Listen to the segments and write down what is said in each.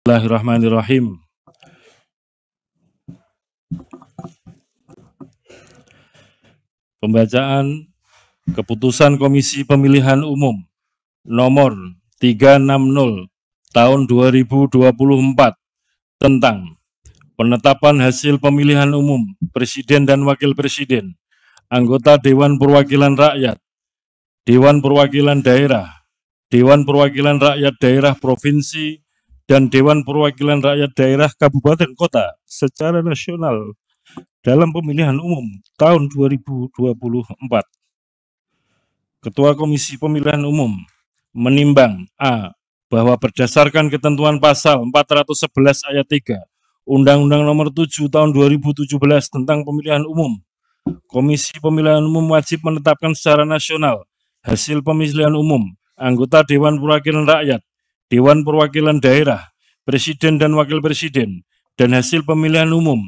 Bismillahirrahmanirrahim. Pembacaan Keputusan Komisi Pemilihan Umum nomor 360 tahun 2024 tentang penetapan hasil pemilihan umum presiden dan wakil presiden, anggota Dewan Perwakilan Rakyat, Dewan Perwakilan Daerah, Dewan Perwakilan Rakyat Daerah Provinsi, dan Dewan Perwakilan Rakyat Daerah Kabupaten Kota secara nasional dalam pemilihan umum tahun 2024. Ketua Komisi Pemilihan Umum menimbang A. Bahwa berdasarkan ketentuan pasal 411 ayat 3 Undang-Undang Nomor 7 Tahun 2017 tentang Pemilihan Umum, Komisi Pemilihan Umum wajib menetapkan secara nasional hasil pemilihan umum anggota Dewan Perwakilan Rakyat, Dewan Perwakilan Daerah, Presiden dan Wakil Presiden, dan hasil pemilihan umum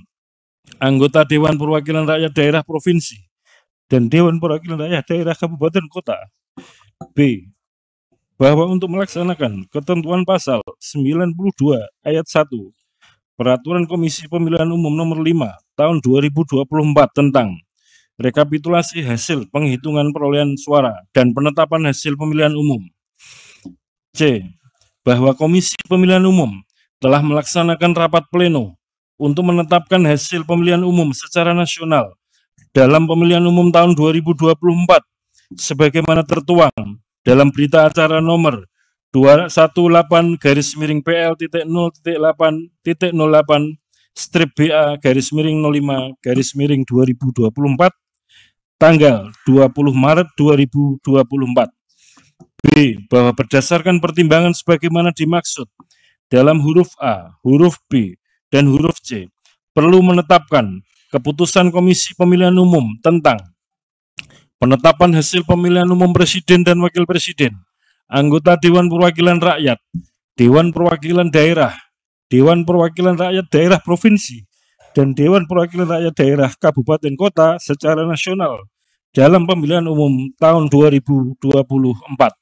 anggota Dewan Perwakilan Rakyat Daerah Provinsi dan Dewan Perwakilan Rakyat Daerah Kabupaten Kota. B. Bahwa untuk melaksanakan ketentuan pasal 92 ayat 1 Peraturan Komisi Pemilihan Umum Nomor 5 Tahun 2024 tentang rekapitulasi hasil penghitungan perolehan suara dan penetapan hasil pemilihan umum. C. Bahwa Komisi Pemilihan Umum telah melaksanakan rapat pleno untuk menetapkan hasil pemilihan umum secara nasional dalam pemilihan umum tahun 2024 sebagaimana tertuang dalam berita acara nomor 218 garis miring PL titik 0 titik 8 titik 08 strip BA garis miring 05 garis miring 2024 tanggal 20 Maret 2024 B. Bahwa berdasarkan pertimbangan sebagaimana dimaksud dalam huruf A, huruf B, dan huruf C perlu menetapkan keputusan Komisi Pemilihan Umum tentang penetapan hasil pemilihan umum Presiden dan Wakil Presiden, anggota Dewan Perwakilan Rakyat, Dewan Perwakilan Daerah, Dewan Perwakilan Rakyat Daerah Provinsi, dan Dewan Perwakilan Rakyat Daerah Kabupaten Kota secara nasional dalam pemilihan umum tahun 2024.